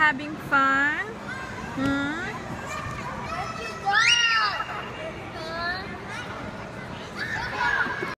having fun? Hmm?